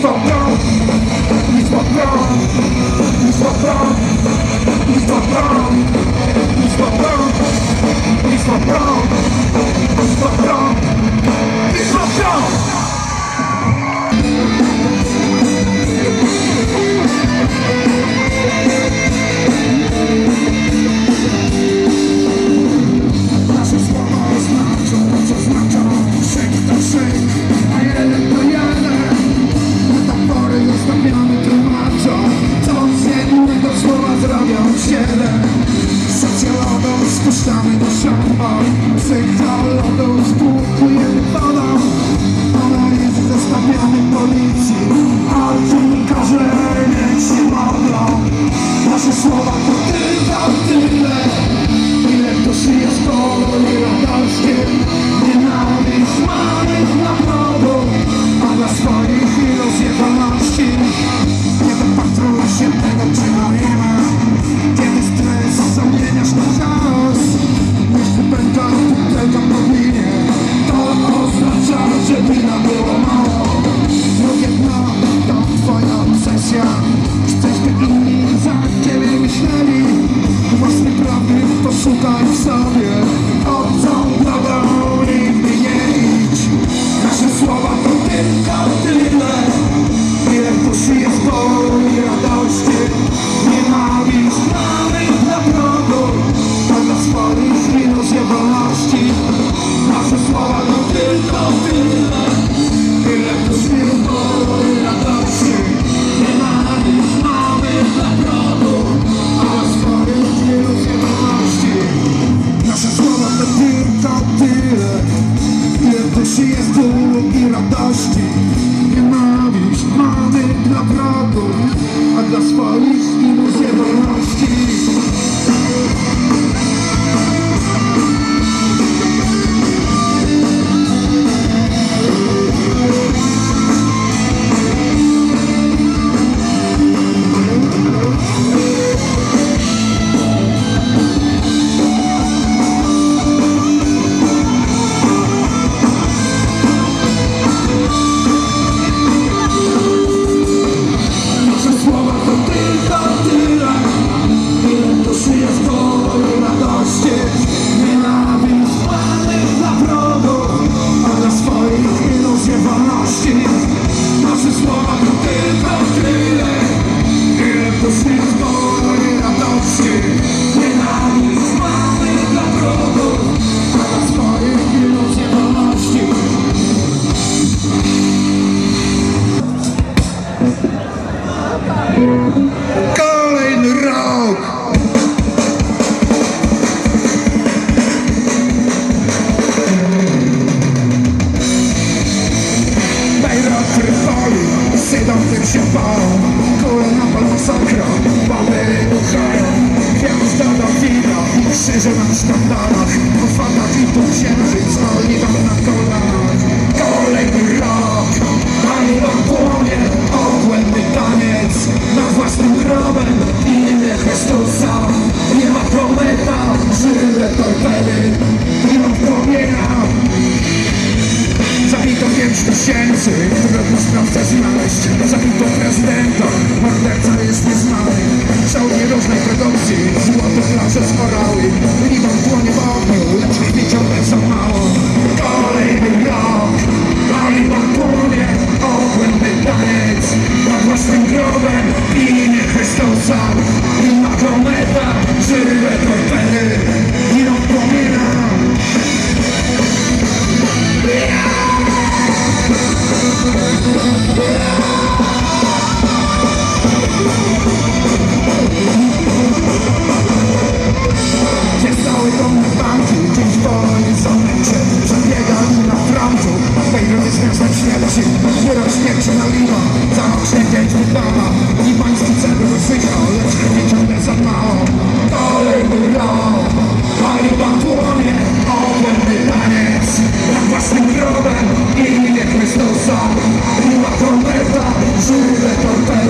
from wrong zapach Sygnał lodu spłukuje pana Ona jest zestawiony policji A dziennikarze niech się modlą Nasze słowa to tylko tyle Ile to szyja z kolei radarskiem Nienawiść złanych na prawo A na swoich ilu zjebaności Nie wypatruje się tego, to sieje z bólu i radości. Nienawiść mamy dla wrogów, a dla swoich sztandarach Po fanaci tu księżyc, no nie dam na kolanach Kolejny rok, anima płonie Obłędny taniec na własnym grobem Imię Chrystusa, nie ma prometa Żywe torpedy, nie ma promienia Zabito pięć tysięcy, którego sprawcę znaleźć Zabito prezydenta, morderca jest nieznany. Żołnierz różnej produkcji, złote plaże z sorry. prima promessa sulle torpede